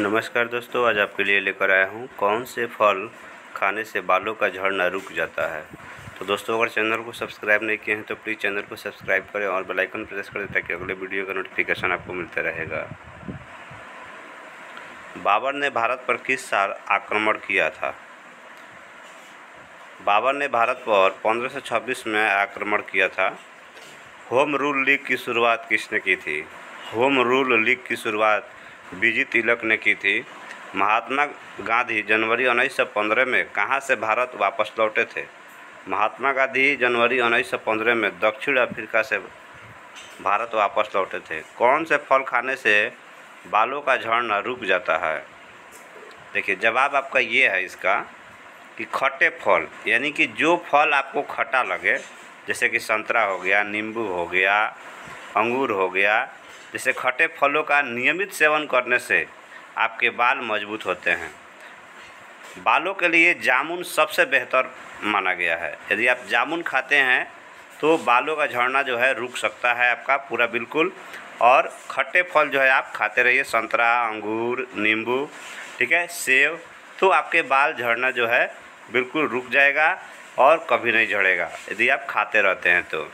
नमस्कार दोस्तों, आज आपके लिए लेकर आया हूँ कौन से फल खाने से बालों का झड़ना रुक जाता है। तो दोस्तों, अगर चैनल को सब्सक्राइब नहीं किए हैं तो प्लीज़ चैनल को सब्सक्राइब करें और बेल आइकन प्रेस करें ताकि अगले वीडियो का नोटिफिकेशन आपको मिलता रहेगा। बाबर ने भारत पर किस साल आक्रमण किया था? बाबर ने भारत पर 1526 में आक्रमण किया था। होम रूल लीग की शुरुआत किसने की थी? होम रूल लीग की शुरुआत बीजी तिलक ने की थी, महात्मा गांधी जनवरी 1915 में कहाँ से भारत वापस लौटे थे? महात्मा गांधी जनवरी 1915 में दक्षिण अफ्रीका से भारत वापस लौटे थे। कौन से फल खाने से बालों का झड़ना रुक जाता है? देखिए, जवाब आपका ये है इसका कि खट्टे फल, यानी कि जो फल आपको खट्टा लगे, जैसे कि संतरा हो गया, नींबू हो गया, अंगूर हो गया जैसे खट्टे फलों का नियमित सेवन करने से आपके बाल मज़बूत होते हैं। बालों के लिए जामुन सबसे बेहतर माना गया है। यदि आप जामुन खाते हैं तो बालों का झड़ना जो है रुक सकता है आपका पूरा बिल्कुल। और खट्टे फल जो है आप खाते रहिए, संतरा, अंगूर, नींबू, ठीक है सेब तो आपके बाल झड़ना जो है बिल्कुल रुक जाएगा और कभी नहीं झड़ेगा। यदि आप खाते रहते हैं तो।